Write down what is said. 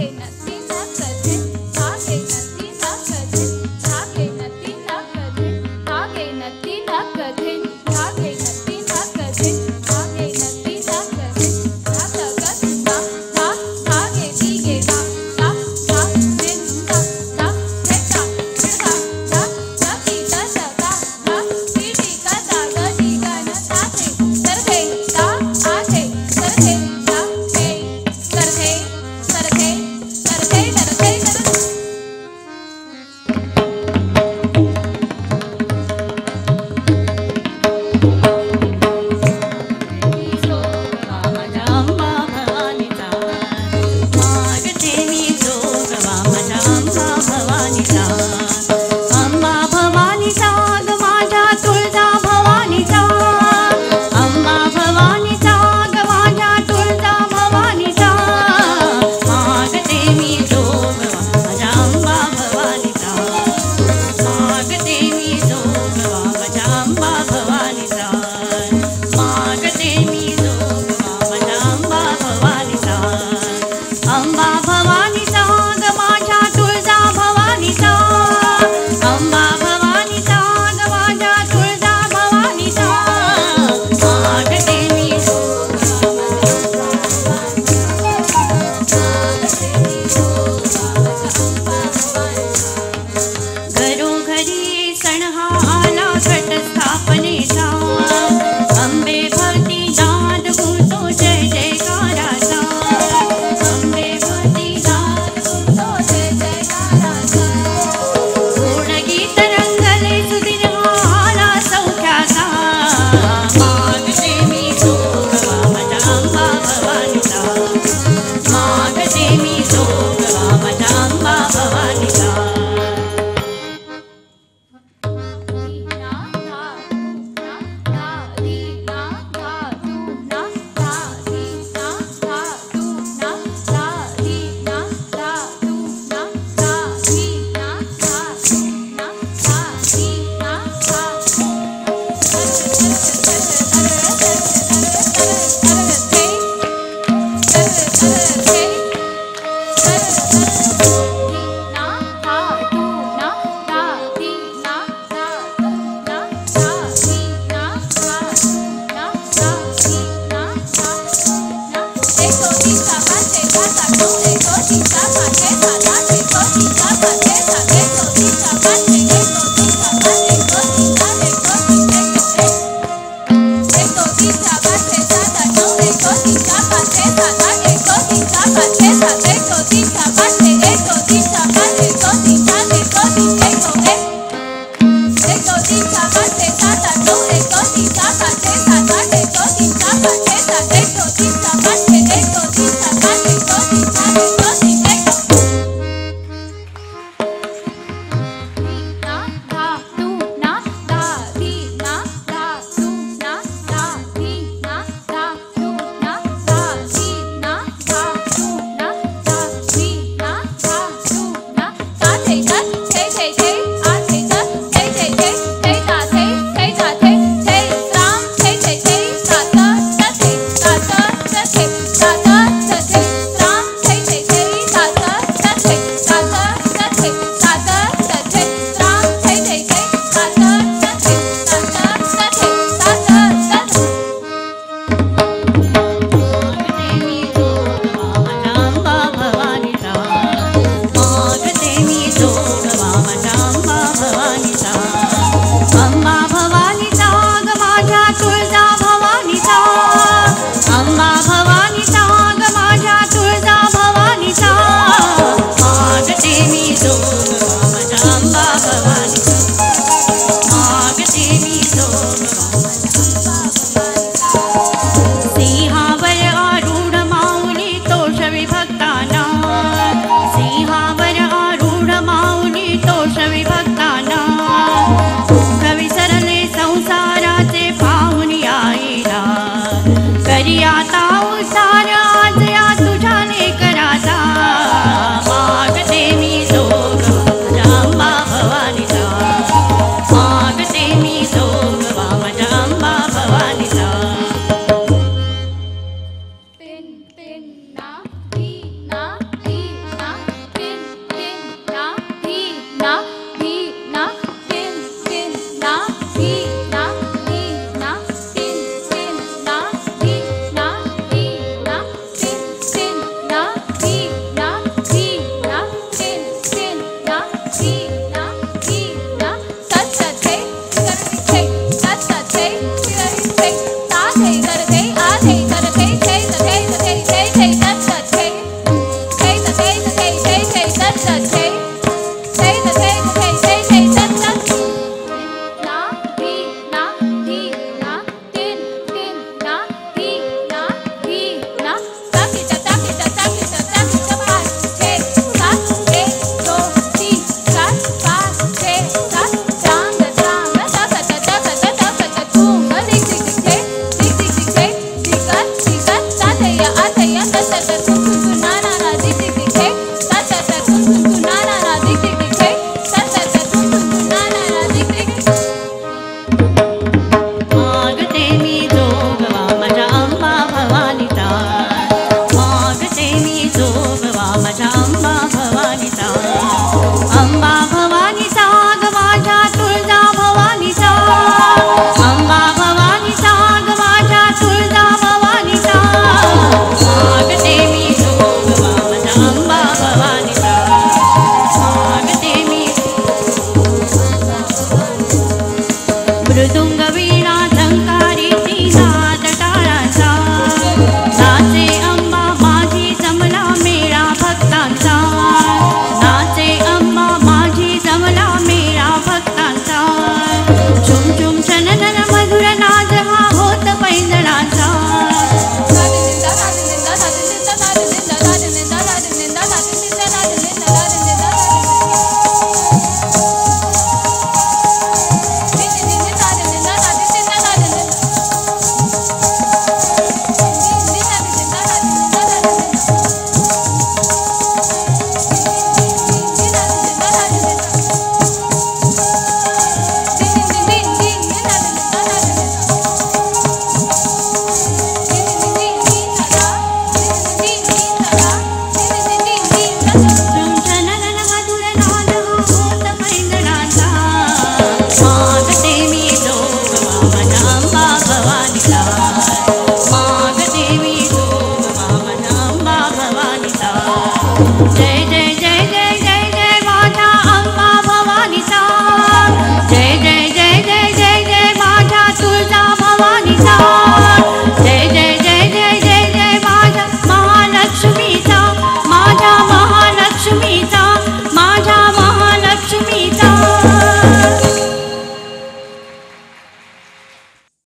Esa, Bye. Pero don't un gavito Ram भगवान का